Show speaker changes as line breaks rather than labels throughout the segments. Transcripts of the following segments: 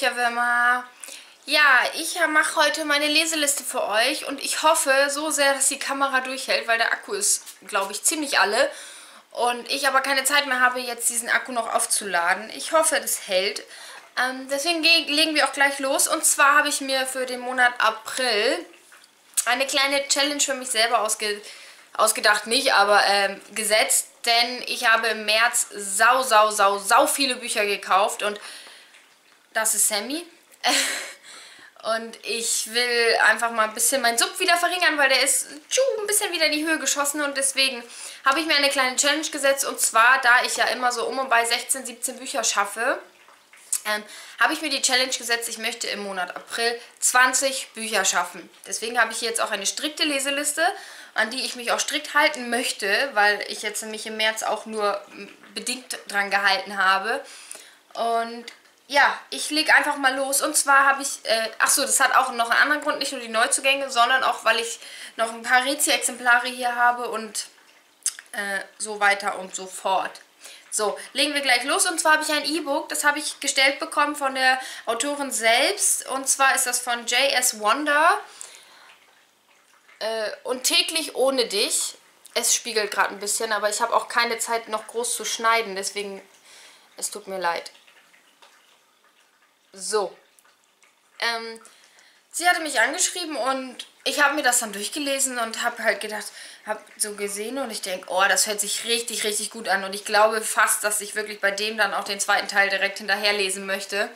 Bücherwürmer. Ja, ich mache heute meine Leseliste für euch und ich hoffe so sehr, dass die Kamera durchhält, weil der Akku ist, glaube ich, ziemlich alle. Und ich aber keine Zeit mehr habe, jetzt diesen Akku noch aufzuladen. Ich hoffe, das hält. Ähm, deswegen legen wir auch gleich los. Und zwar habe ich mir für den Monat April eine kleine Challenge für mich selber ausge ausgedacht, nicht, aber ähm, gesetzt. Denn ich habe im März sau, sau, sau, sau viele Bücher gekauft. Und das ist Sammy. Und ich will einfach mal ein bisschen meinen Sub wieder verringern, weil der ist tschu, ein bisschen wieder in die Höhe geschossen. Und deswegen habe ich mir eine kleine Challenge gesetzt. Und zwar, da ich ja immer so um und bei 16, 17 Bücher schaffe, ähm, habe ich mir die Challenge gesetzt, ich möchte im Monat April 20 Bücher schaffen. Deswegen habe ich jetzt auch eine strikte Leseliste, an die ich mich auch strikt halten möchte, weil ich jetzt nämlich im März auch nur bedingt dran gehalten habe. Und ja, ich lege einfach mal los. Und zwar habe ich, äh, achso, das hat auch noch einen anderen Grund, nicht nur die Neuzugänge, sondern auch, weil ich noch ein paar Rezi-Exemplare hier habe und äh, so weiter und so fort. So, legen wir gleich los. Und zwar habe ich ein E-Book, das habe ich gestellt bekommen von der Autorin selbst. Und zwar ist das von J.S. Wonder. Äh, und täglich ohne dich. Es spiegelt gerade ein bisschen, aber ich habe auch keine Zeit noch groß zu schneiden, deswegen, es tut mir leid. So. Ähm, sie hatte mich angeschrieben und ich habe mir das dann durchgelesen und habe halt gedacht, habe so gesehen und ich denke, oh, das hört sich richtig, richtig gut an. Und ich glaube fast, dass ich wirklich bei dem dann auch den zweiten Teil direkt hinterher lesen möchte.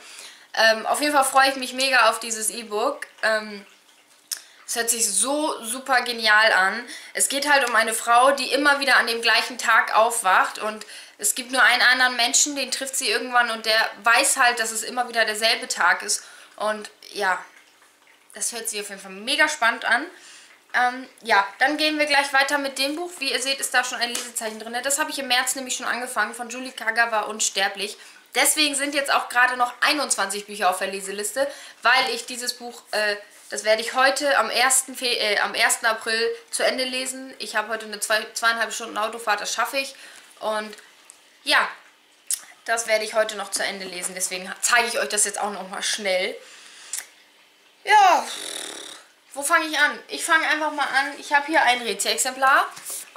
Ähm, auf jeden Fall freue ich mich mega auf dieses E-Book. Ähm, es hört sich so super genial an. Es geht halt um eine Frau, die immer wieder an dem gleichen Tag aufwacht und es gibt nur einen anderen Menschen, den trifft sie irgendwann und der weiß halt, dass es immer wieder derselbe Tag ist. Und ja, das hört sich auf jeden Fall mega spannend an. Ähm, ja, dann gehen wir gleich weiter mit dem Buch. Wie ihr seht, ist da schon ein Lesezeichen drin. Das habe ich im März nämlich schon angefangen, von Julie Kagawa, Unsterblich. Deswegen sind jetzt auch gerade noch 21 Bücher auf der Leseliste, weil ich dieses Buch, äh, das werde ich heute am 1. Fe äh, am 1. April zu Ende lesen. Ich habe heute eine zwei, zweieinhalb Stunden Autofahrt, das schaffe ich. Und ja, das werde ich heute noch zu Ende lesen. Deswegen zeige ich euch das jetzt auch nochmal schnell. Ja, wo fange ich an? Ich fange einfach mal an. Ich habe hier ein Rezi-Exemplar.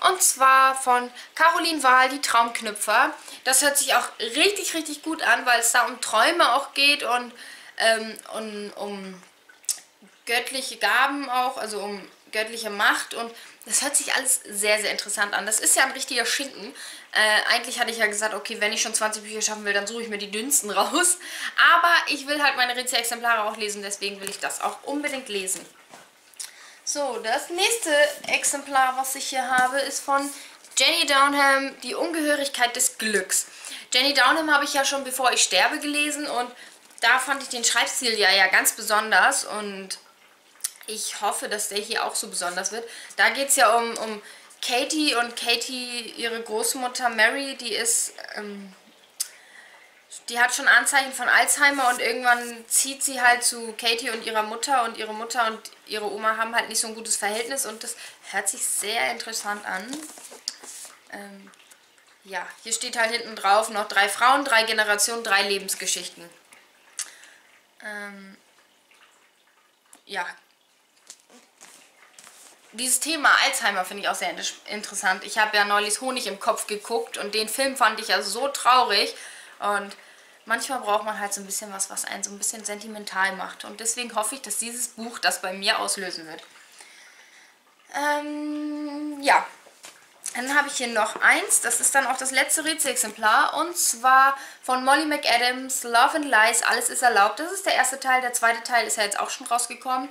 Und zwar von Caroline Wahl, die Traumknüpfer. Das hört sich auch richtig, richtig gut an, weil es da um Träume auch geht und ähm, um, um göttliche Gaben auch, also um göttliche Macht und das hört sich alles sehr, sehr interessant an. Das ist ja ein richtiger Schinken. Äh, eigentlich hatte ich ja gesagt, okay, wenn ich schon 20 Bücher schaffen will, dann suche ich mir die dünnsten raus. Aber ich will halt meine Rezi-Exemplare auch lesen, deswegen will ich das auch unbedingt lesen. So, das nächste Exemplar, was ich hier habe, ist von Jenny Downham, Die Ungehörigkeit des Glücks. Jenny Downham habe ich ja schon bevor ich sterbe gelesen und da fand ich den Schreibstil ja, ja ganz besonders und ich hoffe, dass der hier auch so besonders wird. Da geht es ja um, um Katie und Katie, ihre Großmutter Mary, die ist, ähm, die hat schon Anzeichen von Alzheimer und irgendwann zieht sie halt zu Katie und ihrer Mutter und ihre Mutter und ihre Oma haben halt nicht so ein gutes Verhältnis und das hört sich sehr interessant an. Ähm, ja, hier steht halt hinten drauf noch drei Frauen, drei Generationen, drei Lebensgeschichten. Ähm, ja, dieses Thema Alzheimer finde ich auch sehr interessant. Ich habe ja neulich Honig im Kopf geguckt und den Film fand ich ja so traurig. Und manchmal braucht man halt so ein bisschen was, was einen so ein bisschen sentimental macht. Und deswegen hoffe ich, dass dieses Buch das bei mir auslösen wird. Ähm, ja. Dann habe ich hier noch eins, das ist dann auch das letzte Rätselexemplar und zwar von Molly McAdams, Love and Lies, Alles ist erlaubt. Das ist der erste Teil, der zweite Teil ist ja jetzt auch schon rausgekommen.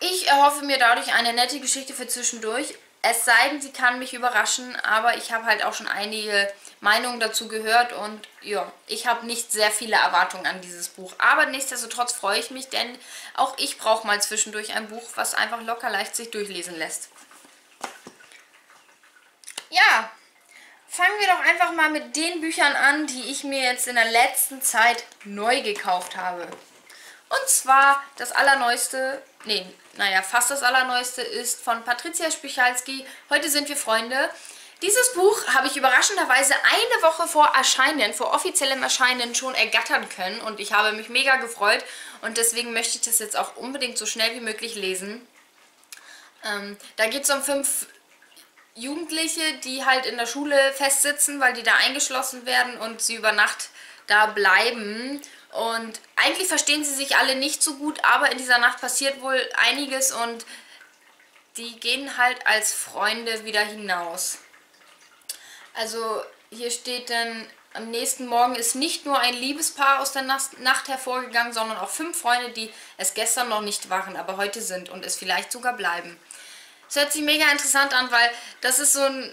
Ich erhoffe mir dadurch eine nette Geschichte für zwischendurch. Es sei denn, sie kann mich überraschen, aber ich habe halt auch schon einige Meinungen dazu gehört und ja, ich habe nicht sehr viele Erwartungen an dieses Buch. Aber nichtsdestotrotz freue ich mich, denn auch ich brauche mal zwischendurch ein Buch, was einfach locker leicht sich durchlesen lässt. Ja, fangen wir doch einfach mal mit den Büchern an, die ich mir jetzt in der letzten Zeit neu gekauft habe. Und zwar das allerneueste, nee, naja, fast das allerneueste ist von Patricia Spichalski. Heute sind wir Freunde. Dieses Buch habe ich überraschenderweise eine Woche vor Erscheinen, vor offiziellem Erscheinen schon ergattern können und ich habe mich mega gefreut und deswegen möchte ich das jetzt auch unbedingt so schnell wie möglich lesen. Ähm, da geht es um fünf Jugendliche, die halt in der Schule festsitzen, weil die da eingeschlossen werden und sie über Nacht da bleiben. Und eigentlich verstehen sie sich alle nicht so gut, aber in dieser Nacht passiert wohl einiges und die gehen halt als Freunde wieder hinaus. Also hier steht dann, am nächsten Morgen ist nicht nur ein Liebespaar aus der Nacht hervorgegangen, sondern auch fünf Freunde, die es gestern noch nicht waren, aber heute sind und es vielleicht sogar bleiben. Es hört sich mega interessant an, weil das ist so ein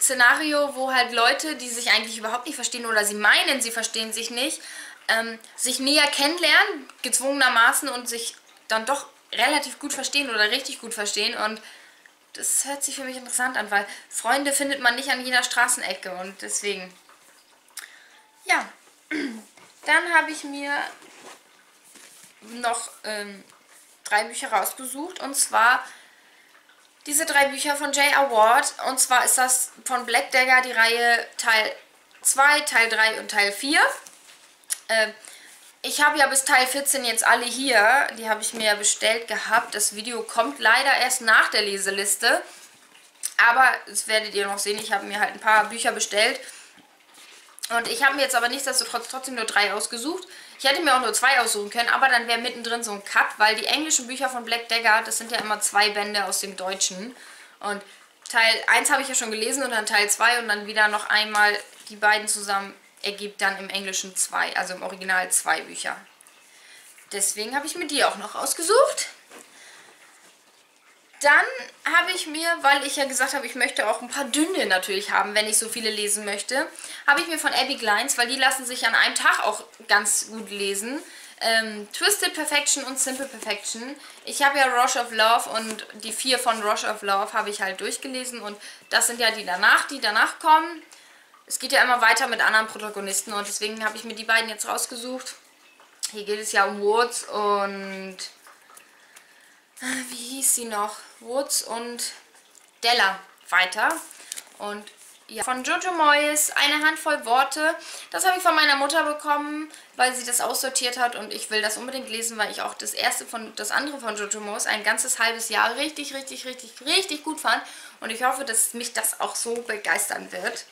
Szenario, wo halt Leute, die sich eigentlich überhaupt nicht verstehen oder sie meinen, sie verstehen sich nicht, ähm, sich näher kennenlernen, gezwungenermaßen und sich dann doch relativ gut verstehen oder richtig gut verstehen. Und das hört sich für mich interessant an, weil Freunde findet man nicht an jeder Straßenecke. Und deswegen, ja, dann habe ich mir noch ähm, drei Bücher rausgesucht. Und zwar diese drei Bücher von Jay Award und zwar ist das von Black Dagger die Reihe Teil 2, Teil 3 und Teil 4. Äh, ich habe ja bis Teil 14 jetzt alle hier. Die habe ich mir ja bestellt gehabt. Das Video kommt leider erst nach der Leseliste. Aber das werdet ihr noch sehen. Ich habe mir halt ein paar Bücher bestellt. Und ich habe mir jetzt aber nichtsdestotrotz trotzdem nur drei ausgesucht. Ich hätte mir auch nur zwei aussuchen können, aber dann wäre mittendrin so ein Cut, weil die englischen Bücher von Black Dagger, das sind ja immer zwei Bände aus dem Deutschen. Und Teil 1 habe ich ja schon gelesen und dann Teil 2 und dann wieder noch einmal die beiden zusammen ergibt dann im Englischen zwei, also im Original zwei Bücher. Deswegen habe ich mir die auch noch ausgesucht. Dann habe ich mir, weil ich ja gesagt habe, ich möchte auch ein paar dünne natürlich haben, wenn ich so viele lesen möchte, habe ich mir von Abby Glines, weil die lassen sich an einem Tag auch ganz gut lesen, ähm, Twisted Perfection und Simple Perfection. Ich habe ja Rush of Love und die vier von Rush of Love habe ich halt durchgelesen und das sind ja die danach, die danach kommen es geht ja immer weiter mit anderen Protagonisten und deswegen habe ich mir die beiden jetzt rausgesucht. Hier geht es ja um Woods und... Wie hieß sie noch? Woods und Della weiter. Und ja, von Jojo Moyes, eine Handvoll Worte. Das habe ich von meiner Mutter bekommen, weil sie das aussortiert hat und ich will das unbedingt lesen, weil ich auch das erste von, das andere von Jojo Moyes ein ganzes halbes Jahr richtig, richtig, richtig, richtig gut fand. Und ich hoffe, dass mich das auch so begeistern wird.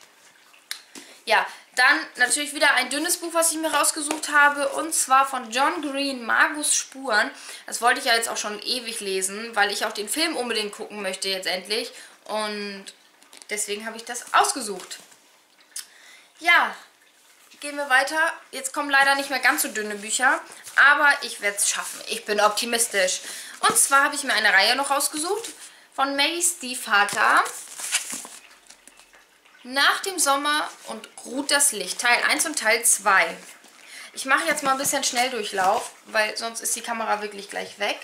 Ja, dann natürlich wieder ein dünnes Buch, was ich mir rausgesucht habe. Und zwar von John Green, Magus Spuren. Das wollte ich ja jetzt auch schon ewig lesen, weil ich auch den Film unbedingt gucken möchte jetzt endlich. Und deswegen habe ich das ausgesucht. Ja, gehen wir weiter. Jetzt kommen leider nicht mehr ganz so dünne Bücher, aber ich werde es schaffen. Ich bin optimistisch. Und zwar habe ich mir eine Reihe noch rausgesucht von Mays Stiefvater. Nach dem Sommer und ruht das Licht. Teil 1 und Teil 2. Ich mache jetzt mal ein bisschen Schnelldurchlauf, weil sonst ist die Kamera wirklich gleich weg.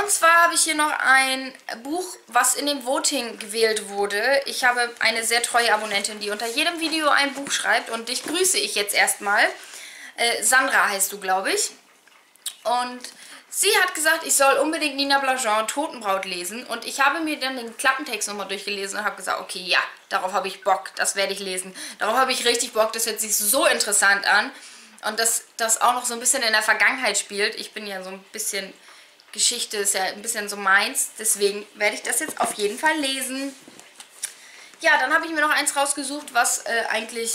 Und zwar habe ich hier noch ein Buch, was in dem Voting gewählt wurde. Ich habe eine sehr treue Abonnentin, die unter jedem Video ein Buch schreibt. Und dich grüße ich jetzt erstmal. Äh, Sandra heißt du, glaube ich. Und Sie hat gesagt, ich soll unbedingt Nina Blanchan Totenbraut lesen und ich habe mir dann den Klappentext nochmal durchgelesen und habe gesagt, okay, ja, darauf habe ich Bock, das werde ich lesen. Darauf habe ich richtig Bock, das hört sich so interessant an und dass das auch noch so ein bisschen in der Vergangenheit spielt. Ich bin ja so ein bisschen, Geschichte ist ja ein bisschen so meins, deswegen werde ich das jetzt auf jeden Fall lesen. Ja, dann habe ich mir noch eins rausgesucht, was äh, eigentlich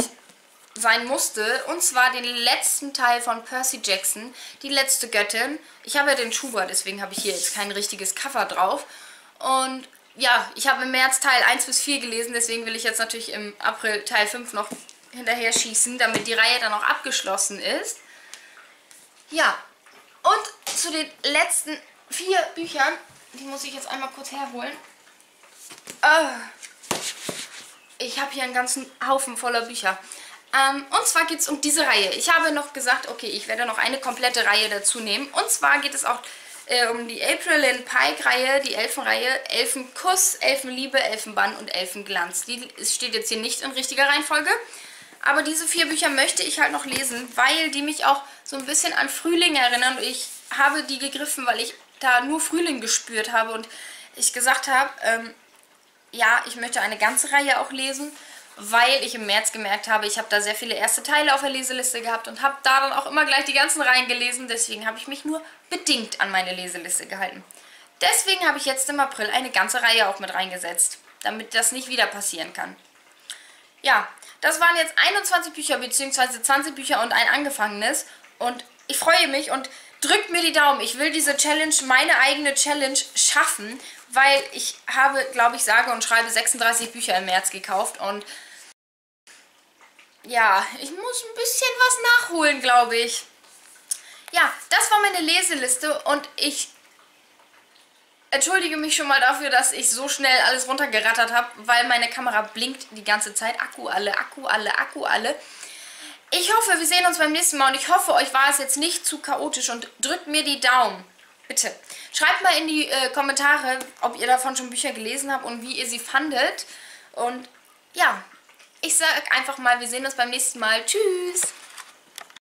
sein musste. Und zwar den letzten Teil von Percy Jackson, die letzte Göttin. Ich habe ja den Schuber, deswegen habe ich hier jetzt kein richtiges Cover drauf. Und ja, ich habe im März Teil 1 bis 4 gelesen, deswegen will ich jetzt natürlich im April Teil 5 noch hinterher schießen, damit die Reihe dann auch abgeschlossen ist. Ja, und zu den letzten vier Büchern, die muss ich jetzt einmal kurz herholen. Äh, ich habe hier einen ganzen Haufen voller Bücher. Ähm, und zwar geht es um diese Reihe. Ich habe noch gesagt, okay, ich werde noch eine komplette Reihe dazu nehmen. Und zwar geht es auch äh, um die April Lynn Pike-Reihe, die Elfenreihe, Elfenkuss, Elfenliebe, Elfenbann und Elfenglanz. Die steht jetzt hier nicht in richtiger Reihenfolge. Aber diese vier Bücher möchte ich halt noch lesen, weil die mich auch so ein bisschen an Frühling erinnern. Ich habe die gegriffen, weil ich da nur Frühling gespürt habe und ich gesagt habe, ähm, ja, ich möchte eine ganze Reihe auch lesen, weil ich im März gemerkt habe, ich habe da sehr viele erste Teile auf der Leseliste gehabt und habe da dann auch immer gleich die ganzen Reihen gelesen. Deswegen habe ich mich nur bedingt an meine Leseliste gehalten. Deswegen habe ich jetzt im April eine ganze Reihe auch mit reingesetzt, damit das nicht wieder passieren kann. Ja, das waren jetzt 21 Bücher bzw. 20 Bücher und ein angefangenes und ich freue mich und drückt mir die Daumen. Ich will diese Challenge, meine eigene Challenge schaffen, weil ich habe, glaube ich, sage und schreibe 36 Bücher im März gekauft und ja, ich muss ein bisschen was nachholen, glaube ich. Ja, das war meine Leseliste und ich entschuldige mich schon mal dafür, dass ich so schnell alles runtergerattert habe, weil meine Kamera blinkt die ganze Zeit. Akku alle, Akku alle, Akku alle. Ich hoffe, wir sehen uns beim nächsten Mal und ich hoffe, euch war es jetzt nicht zu chaotisch und drückt mir die Daumen. Bitte. Schreibt mal in die äh, Kommentare, ob ihr davon schon Bücher gelesen habt und wie ihr sie fandet. Und ja, ich sage einfach mal, wir sehen uns beim nächsten Mal. Tschüss!